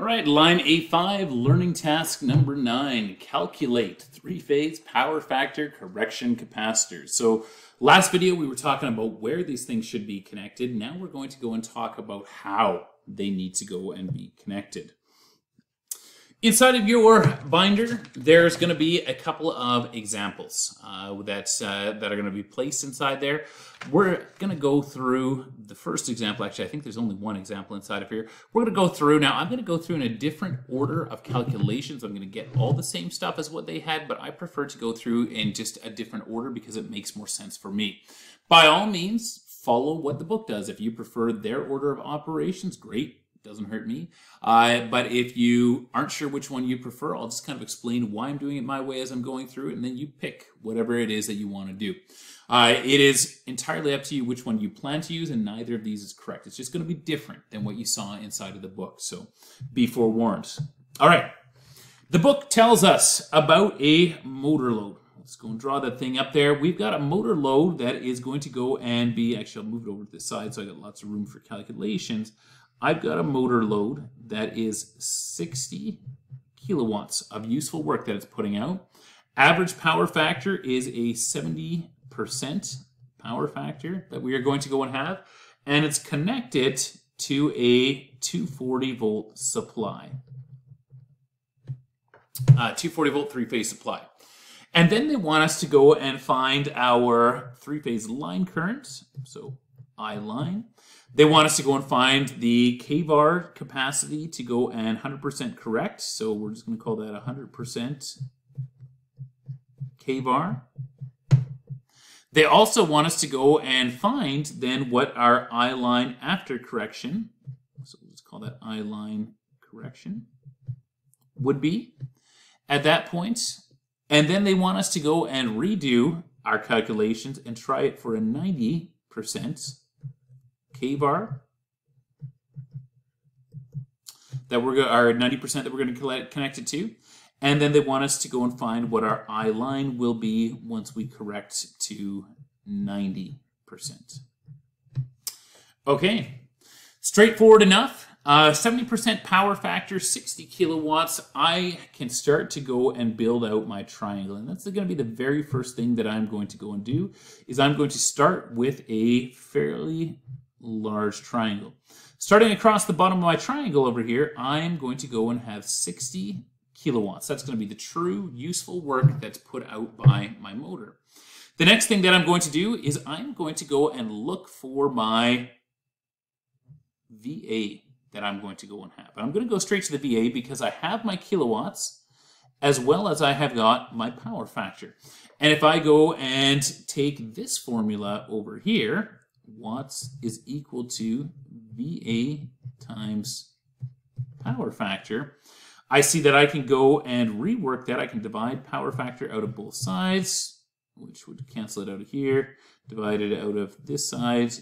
All right, line A5, learning task number nine, calculate three-phase power factor correction capacitors. So last video we were talking about where these things should be connected. Now we're going to go and talk about how they need to go and be connected. Inside of your binder, there's going to be a couple of examples uh, that, uh, that are going to be placed inside there. We're going to go through the first example. Actually, I think there's only one example inside of here. We're going to go through. Now, I'm going to go through in a different order of calculations. I'm going to get all the same stuff as what they had, but I prefer to go through in just a different order because it makes more sense for me. By all means, follow what the book does. If you prefer their order of operations, great doesn't hurt me. Uh, but if you aren't sure which one you prefer, I'll just kind of explain why I'm doing it my way as I'm going through it, and then you pick whatever it is that you want to do. Uh, it is entirely up to you which one you plan to use, and neither of these is correct. It's just going to be different than what you saw inside of the book, so be forewarned. All right. The book tells us about a motor load. Let's go and draw that thing up there. We've got a motor load that is going to go and be, actually I'll move it over to the side so I got lots of room for calculations. I've got a motor load that is 60 kilowatts of useful work that it's putting out. Average power factor is a 70% power factor that we are going to go and have. And it's connected to a 240 volt supply. Uh, 240 volt three phase supply. And then they want us to go and find our three phase line current. So I line. They want us to go and find the kVAR capacity to go and 100% correct. So we're just going to call that 100% kVAR. They also want us to go and find then what our I line after correction, so let's call that I line correction, would be at that point. And then they want us to go and redo our calculations and try it for a 90% kVAR that we're our 90% that we're going to connect it to. And then they want us to go and find what our I line will be once we correct to 90%. Okay, straightforward enough. 70% uh, power factor, 60 kilowatts. I can start to go and build out my triangle. And that's going to be the very first thing that I'm going to go and do is I'm going to start with a fairly large triangle. Starting across the bottom of my triangle over here, I'm going to go and have 60 kilowatts. That's going to be the true useful work that's put out by my motor. The next thing that I'm going to do is I'm going to go and look for my VA that I'm going to go and have. And I'm going to go straight to the VA because I have my kilowatts as well as I have got my power factor. And if I go and take this formula over here, watts is equal to VA times power factor. I see that I can go and rework that. I can divide power factor out of both sides, which would cancel it out of here, divide it out of this side,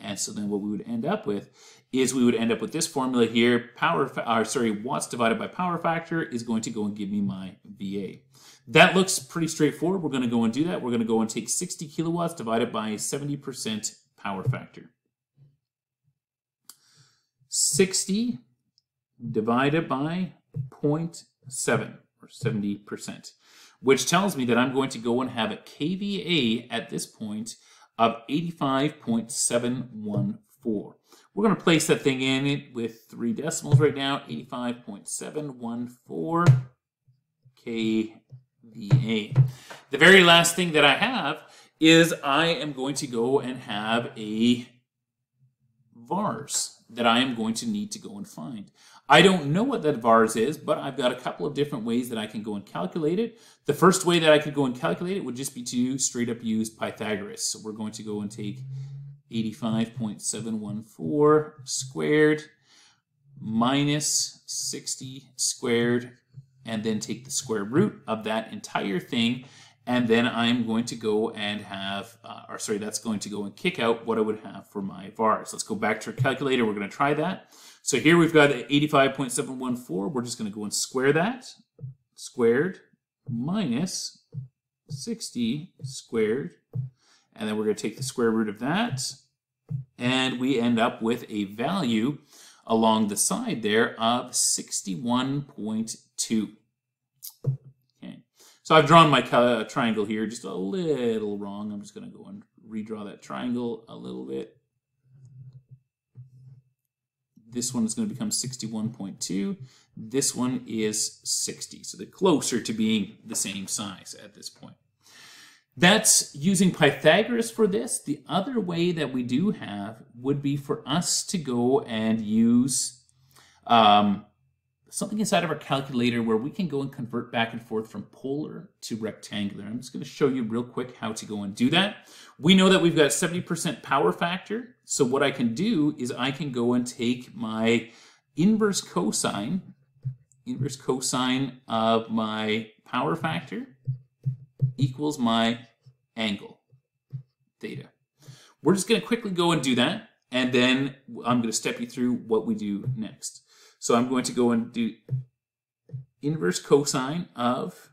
and so then what we would end up with is we would end up with this formula here. Power, or sorry, watts divided by power factor is going to go and give me my VA. That looks pretty straightforward. We're going to go and do that. We're going to go and take 60 kilowatts divided by 70% power factor. 60 divided by 0.7 or 70%, which tells me that I'm going to go and have a kVA at this point of 85.714. We're going to place that thing in it with three decimals right now, 85.714 kVA. The very last thing that I have is I am going to go and have a vars that I am going to need to go and find. I don't know what that vars is, but I've got a couple of different ways that I can go and calculate it. The first way that I could go and calculate it would just be to straight up use Pythagoras. So we're going to go and take 85.714 squared minus 60 squared and then take the square root of that entire thing and then I'm going to go and have, uh, or sorry, that's going to go and kick out what I would have for my vars. Let's go back to our calculator. We're going to try that. So here we've got 85.714. We're just going to go and square that. Squared minus 60 squared. And then we're going to take the square root of that. And we end up with a value along the side there of 61.2. So I've drawn my uh, triangle here just a little wrong. I'm just going to go and redraw that triangle a little bit. This one is going to become 61.2. This one is 60. So they're closer to being the same size at this point. That's using Pythagoras for this. The other way that we do have would be for us to go and use um, something inside of our calculator where we can go and convert back and forth from polar to rectangular. I'm just going to show you real quick how to go and do that. We know that we've got 70% power factor. So what I can do is I can go and take my inverse cosine, inverse cosine of my power factor equals my angle, theta. We're just going to quickly go and do that, and then I'm going to step you through what we do next. So I'm going to go and do inverse cosine of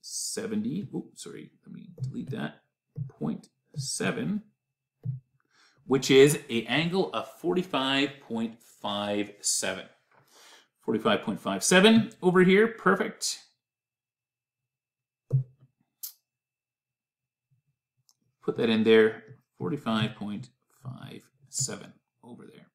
70, oh, sorry, let me delete that, 0.7, which is a angle of 45.57. 45.57 over here, perfect. Put that in there, 45.57 over there.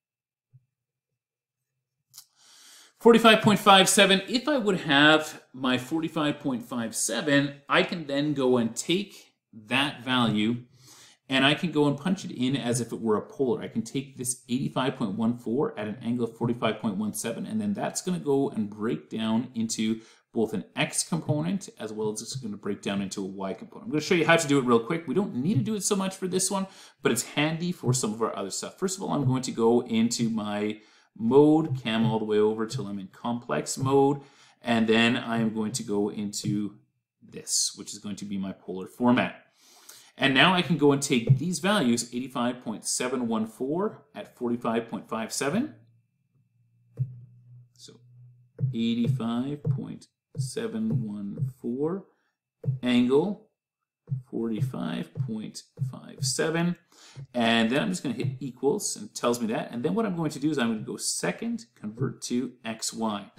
45.57, if I would have my 45.57, I can then go and take that value and I can go and punch it in as if it were a polar. I can take this 85.14 at an angle of 45.17, and then that's going to go and break down into both an x component as well as it's going to break down into a y component. I'm going to show you how to do it real quick. We don't need to do it so much for this one, but it's handy for some of our other stuff. First of all, I'm going to go into my mode, cam all the way over till I'm in complex mode, and then I'm going to go into this, which is going to be my polar format. And now I can go and take these values, 85.714 at 45.57. So 85. 714 angle 45.57 and then I'm just going to hit equals and tells me that. And then what I'm going to do is I'm going to go second convert to XY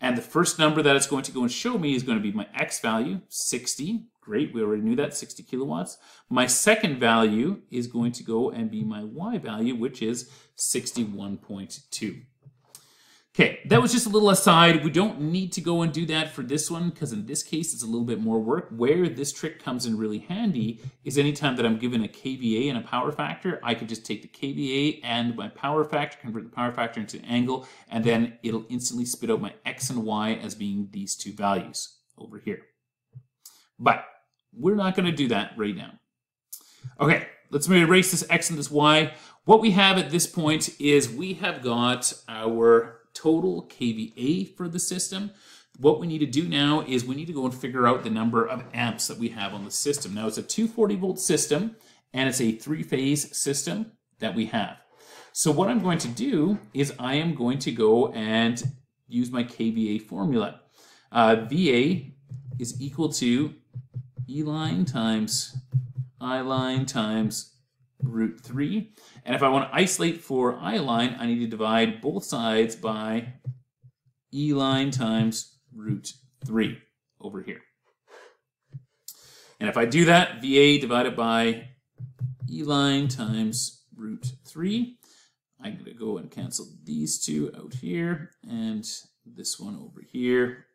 and the first number that it's going to go and show me is going to be my X value 60 great we already knew that 60 kilowatts. My second value is going to go and be my Y value which is 61.2 Okay, that was just a little aside. We don't need to go and do that for this one because in this case it's a little bit more work. Where this trick comes in really handy is anytime that I'm given a kVA and a power factor, I could just take the kVA and my power factor, convert the power factor into an angle, and then it'll instantly spit out my x and y as being these two values over here. But we're not going to do that right now. Okay, let's erase this x and this y. What we have at this point is we have got our total kVA for the system. What we need to do now is we need to go and figure out the number of amps that we have on the system. Now it's a 240 volt system and it's a three phase system that we have. So what I'm going to do is I am going to go and use my kVA formula. Uh, VA is equal to E line times I line times root 3. And if I want to isolate for I line, I need to divide both sides by E line times root 3 over here. And if I do that, VA divided by E line times root 3, I'm going to go and cancel these two out here and this one over here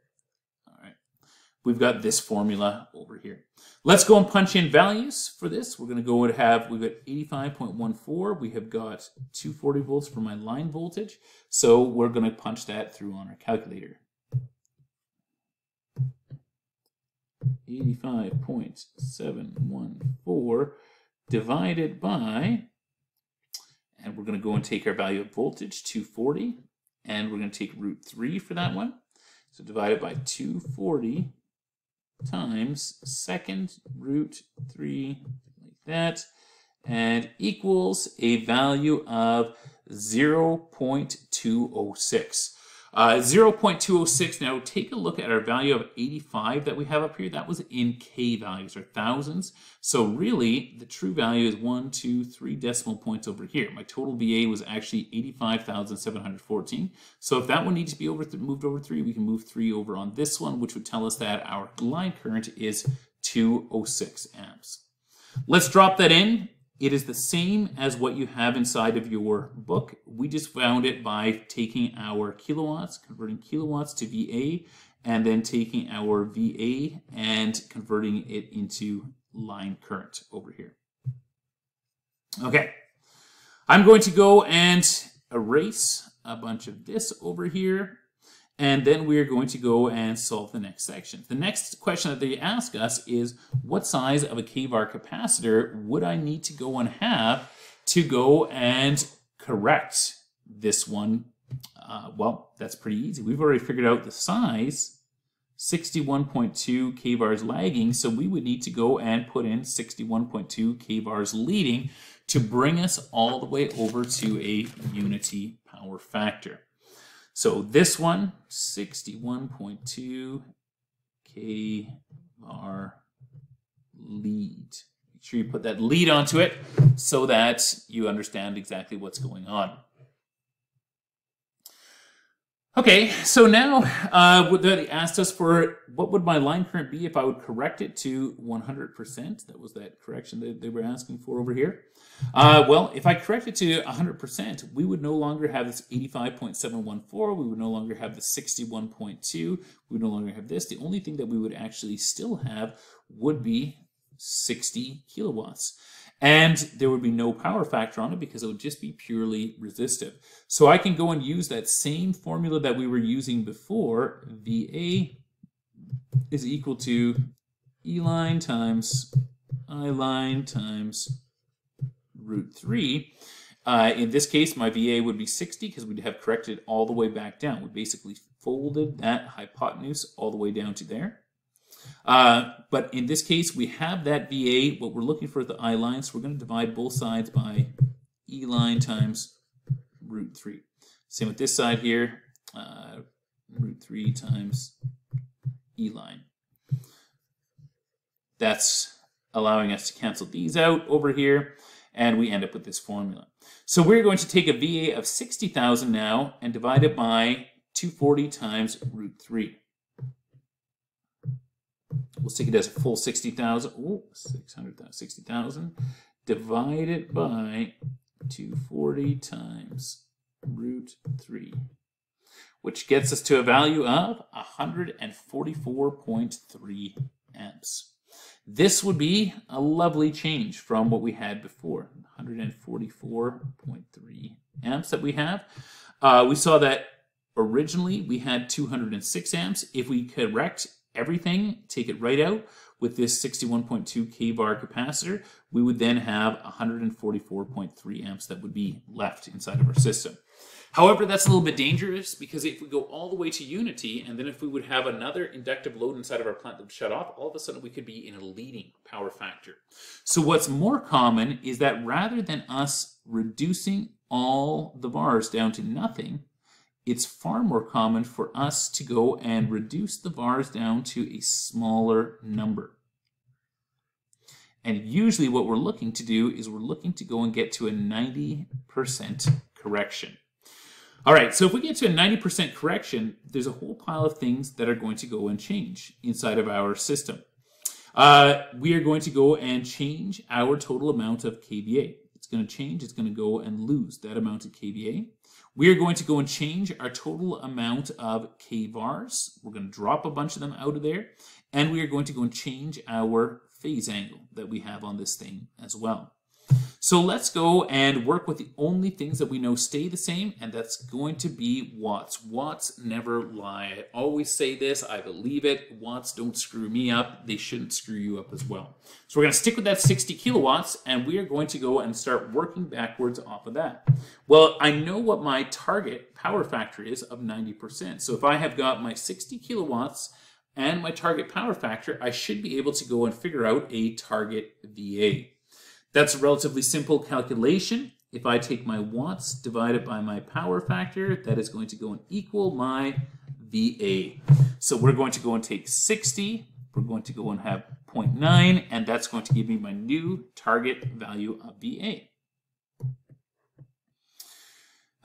we've got this formula over here. Let's go and punch in values for this. We're going to go and have, we've got 85.14. We have got 240 volts for my line voltage. So we're going to punch that through on our calculator. 85.714 divided by, and we're going to go and take our value of voltage, 240, and we're going to take root 3 for that one. So divided by 240 times second root 3, like that, and equals a value of 0.206. Uh, 0.206, now take a look at our value of 85 that we have up here. That was in K values, or thousands. So really, the true value is one, two, three decimal points over here. My total VA was actually 85,714. So if that one needs to be over moved over three, we can move three over on this one, which would tell us that our line current is 206 amps. Let's drop that in it is the same as what you have inside of your book. We just found it by taking our kilowatts, converting kilowatts to VA, and then taking our VA and converting it into line current over here. Okay, I'm going to go and erase a bunch of this over here and then we're going to go and solve the next section. The next question that they ask us is, what size of a kVAR capacitor would I need to go and have to go and correct this one? Uh, well, that's pretty easy. We've already figured out the size, 61.2 kVARs lagging, so we would need to go and put in 61.2 kVARs leading to bring us all the way over to a unity power factor. So this one, 61.2 kVAR lead. Make sure you put that lead onto it so that you understand exactly what's going on. Okay, so now uh, they asked us for what would my line current be if I would correct it to 100%. That was that correction that they were asking for over here. Uh, well, if I correct it to 100%, we would no longer have this 85.714. We would no longer have the 61.2. We would no longer have this. The only thing that we would actually still have would be 60 kilowatts. And there would be no power factor on it because it would just be purely resistive. So I can go and use that same formula that we were using before. VA is equal to E line times I line times root 3. Uh, in this case, my VA would be 60 because we'd have corrected all the way back down. We basically folded that hypotenuse all the way down to there. Uh, but in this case, we have that VA. What we're looking for is the I line, so we're going to divide both sides by E line times root 3. Same with this side here, uh, root 3 times E line. That's allowing us to cancel these out over here, and we end up with this formula. So we're going to take a VA of 60,000 now and divide it by 240 times root 3. We'll take it as a full 60,000. Oh, 600,000, 60,000. Divide it by 240 times root 3, which gets us to a value of 144.3 amps. This would be a lovely change from what we had before, 144.3 amps that we have. Uh, we saw that originally we had 206 amps. If we correct everything, take it right out with this 61.2 kVAR capacitor, we would then have 144.3 amps that would be left inside of our system. However, that's a little bit dangerous because if we go all the way to unity, and then if we would have another inductive load inside of our plant that would shut off, all of a sudden we could be in a leading power factor. So what's more common is that rather than us reducing all the VARs down to nothing, it's far more common for us to go and reduce the VARs down to a smaller number. And usually what we're looking to do is we're looking to go and get to a 90% correction. All right, so if we get to a 90% correction, there's a whole pile of things that are going to go and change inside of our system. Uh, we are going to go and change our total amount of kVA. It's going to change. It's going to go and lose that amount of kVA. We are going to go and change our total amount of kVARs. We're going to drop a bunch of them out of there. And we are going to go and change our phase angle that we have on this thing as well. So let's go and work with the only things that we know stay the same, and that's going to be watts. Watts never lie. I always say this, I believe it. Watts don't screw me up. They shouldn't screw you up as well. So we're going to stick with that 60 kilowatts, and we are going to go and start working backwards off of that. Well, I know what my target power factor is of 90%. So if I have got my 60 kilowatts and my target power factor, I should be able to go and figure out a target VA. That's a relatively simple calculation. if I take my watts divided by my power factor, that is going to go and equal my VA. So we're going to go and take 60, we're going to go and have 0.9, and that's going to give me my new target value of VA.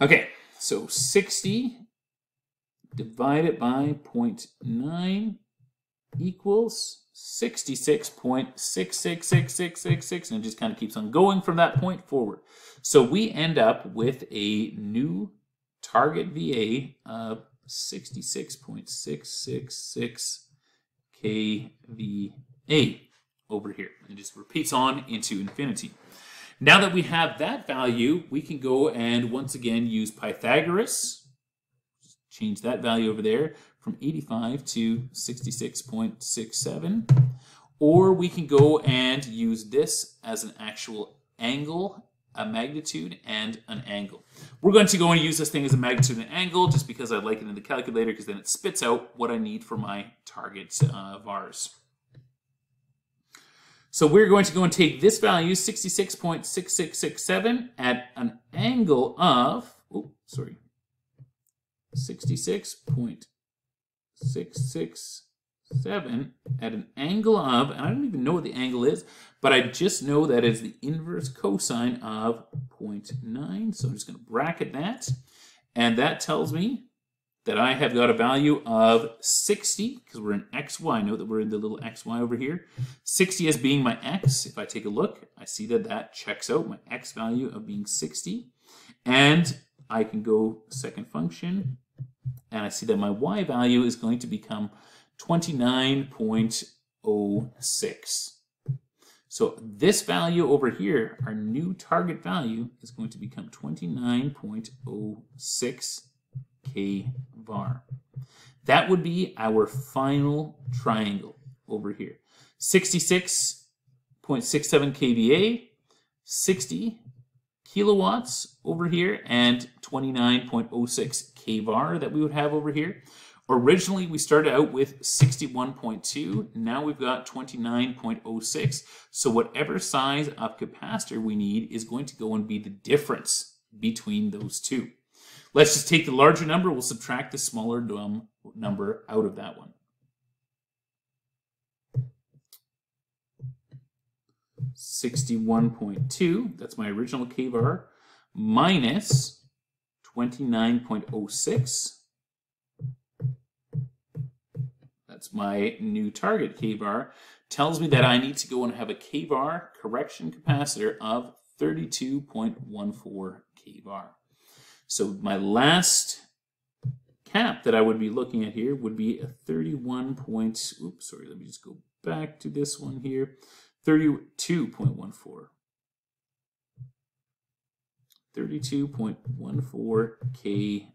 Okay, so 60 divided by 0.9 equals 66.666666, and it just kind of keeps on going from that point forward. So we end up with a new target VA of 66.666 kVA over here. It just repeats on into infinity. Now that we have that value, we can go and once again use Pythagoras. Change that value over there from 85 to 66.67. Or we can go and use this as an actual angle, a magnitude, and an angle. We're going to go and use this thing as a magnitude and angle just because I like it in the calculator because then it spits out what I need for my target uh, vars. So we're going to go and take this value, 66.6667, at an angle of, oh, sorry, 66.667 at an angle of, and I don't even know what the angle is, but I just know that it's the inverse cosine of 0.9. So I'm just going to bracket that. And that tells me that I have got a value of 60, because we're in xy, note that we're in the little xy over here. 60 as being my x, if I take a look, I see that that checks out my x value of being 60. And I can go second function, and I see that my y value is going to become 29.06. So this value over here, our new target value, is going to become 29.06 k var. That would be our final triangle over here. 66.67 kVA, 60 kilowatts over here, and 29.06 kvar that we would have over here. Originally, we started out with 61.2. Now we've got 29.06. So whatever size of capacitor we need is going to go and be the difference between those two. Let's just take the larger number. We'll subtract the smaller number out of that one. Sixty-one point two. That's my original kvar minus twenty-nine point oh six. That's my new target kvar. Tells me that I need to go and have a kvar correction capacitor of 32.14 kvar. So my last cap that I would be looking at here would be a 31 point, oops, sorry, let me just go back to this one here, 32.14. 32.14 K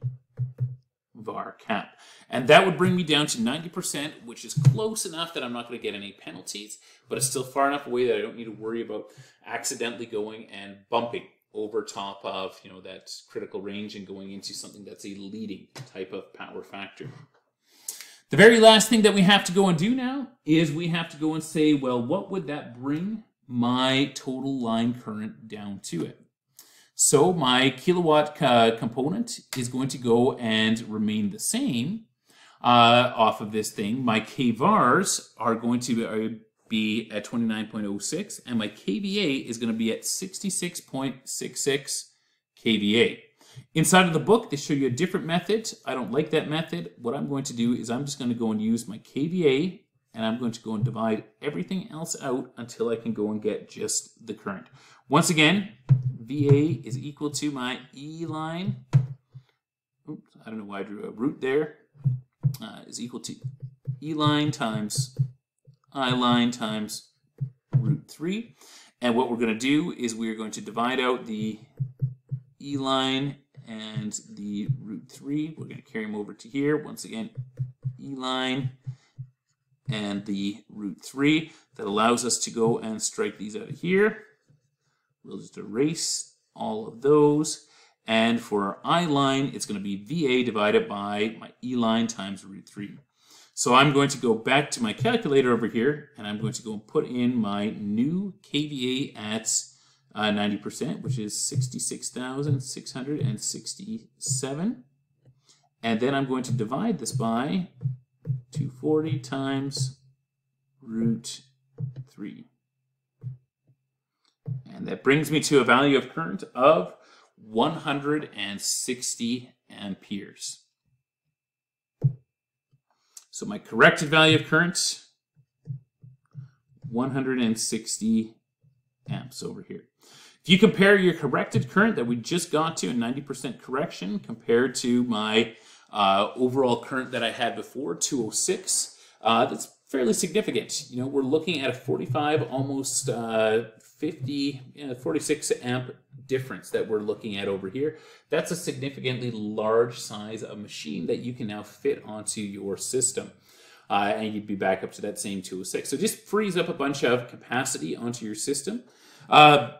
var cap. And that would bring me down to 90%, which is close enough that I'm not going to get any penalties, but it's still far enough away that I don't need to worry about accidentally going and bumping over top of you know that critical range and going into something that's a leading type of power factor. The very last thing that we have to go and do now is we have to go and say, well, what would that bring my total line current down to it? So my kilowatt uh, component is going to go and remain the same uh, off of this thing. My kVARs are going to uh, be at 29.06 and my kVA is going to be at 66.66 kVA. Inside of the book, they show you a different method. I don't like that method. What I'm going to do is I'm just going to go and use my kVA and I'm going to go and divide everything else out until I can go and get just the current. Once again, VA is equal to my E line. Oops, I don't know why I drew a root there. Uh, is equal to E line times I line times root 3. And what we're going to do is we're going to divide out the E line and the root 3. We're going to carry them over to here. Once again, E line and the root 3. That allows us to go and strike these out of here. We'll just erase all of those. And for our I line, it's going to be VA divided by my E line times root 3. So I'm going to go back to my calculator over here, and I'm going to go and put in my new kVA at uh, 90%, which is 66,667. And then I'm going to divide this by 240 times root 3. And that brings me to a value of current of 160 amperes. So my corrected value of current, 160 amps over here. If you compare your corrected current that we just got to, a 90% correction, compared to my uh, overall current that I had before, 206, uh, that's fairly significant. You know, we're looking at a 45, almost uh, 50, you know, 46 amp difference that we're looking at over here. That's a significantly large size of machine that you can now fit onto your system. Uh, and you'd be back up to that same 206. So just frees up a bunch of capacity onto your system. Uh,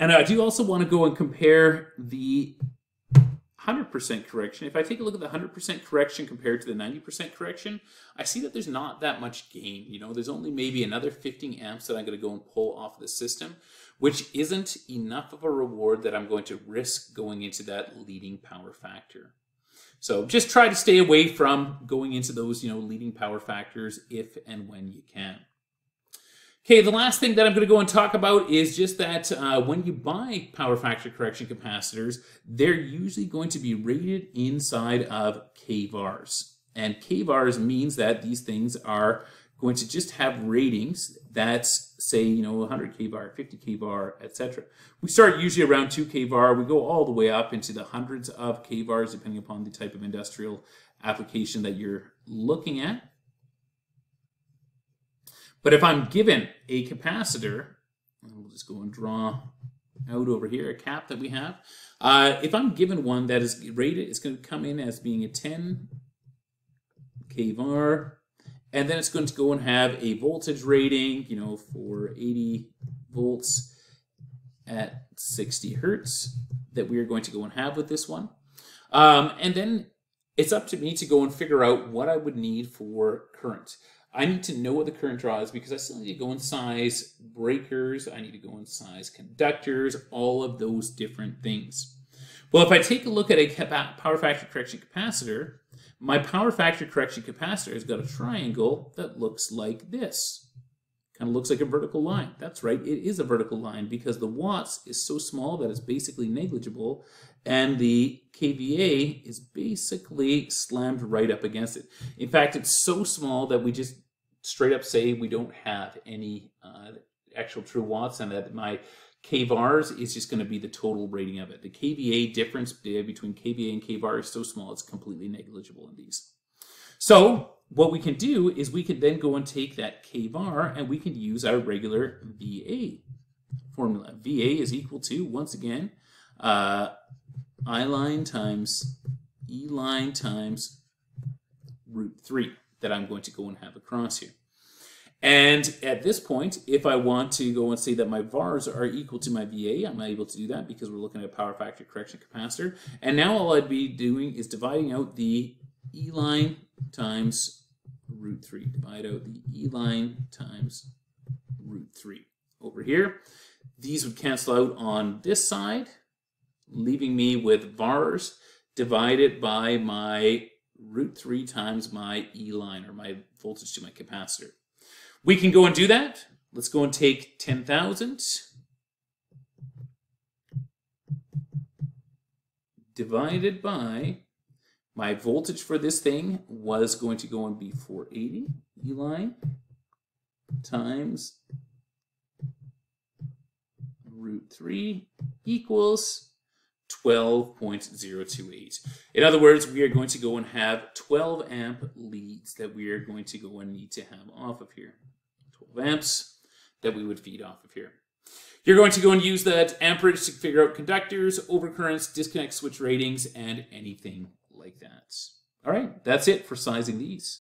and I do also want to go and compare the 100% correction. If I take a look at the 100% correction compared to the 90% correction, I see that there's not that much gain. You know, there's only maybe another 15 amps that I'm going to go and pull off the system, which isn't enough of a reward that I'm going to risk going into that leading power factor. So just try to stay away from going into those, you know, leading power factors if and when you can. Okay, the last thing that I'm going to go and talk about is just that uh, when you buy power factor correction capacitors, they're usually going to be rated inside of kVARs. And kVARs means that these things are going to just have ratings that's say, you know, 100 kVAR, 50 kVAR, etc. We start usually around 2 kVAR. We go all the way up into the hundreds of kVARs depending upon the type of industrial application that you're looking at. But if I'm given a capacitor, we'll just go and draw out over here a cap that we have. Uh, if I'm given one that is rated, it's going to come in as being a 10 kVAR, and then it's going to go and have a voltage rating, you know, for 80 volts at 60 hertz that we are going to go and have with this one. Um, and then it's up to me to go and figure out what I would need for current. I need to know what the current draw is because I still need to go and size breakers, I need to go and size conductors, all of those different things. Well, if I take a look at a power factor correction capacitor, my power factor correction capacitor has got a triangle that looks like this. Kind of looks like a vertical line. That's right, it is a vertical line because the watts is so small that it's basically negligible and the kVA is basically slammed right up against it. In fact, it's so small that we just straight up say we don't have any uh, actual true watts and that my kVARs is just going to be the total rating of it. The kVA difference between kVA and kVAR is so small it's completely negligible in these. So what we can do is we can then go and take that kVAR and we can use our regular VA formula. VA is equal to, once again, uh, I line times E line times root 3 that I'm going to go and have across here. And at this point, if I want to go and say that my VARs are equal to my VA, I'm able to do that because we're looking at a power factor correction capacitor. And now all I'd be doing is dividing out the E line times root 3. Divide out the E line times root 3. Over here, these would cancel out on this side, leaving me with VARs divided by my root 3 times my E line, or my voltage to my capacitor. We can go and do that. Let's go and take 10,000 divided by my voltage for this thing was going to go and be 480 E line times root 3 equals 12.028. In other words, we are going to go and have 12 amp leads that we are going to go and need to have off of here. 12 amps that we would feed off of here. You're going to go and use that amperage to figure out conductors, overcurrents, disconnect switch ratings, and anything like that. All right, that's it for sizing these.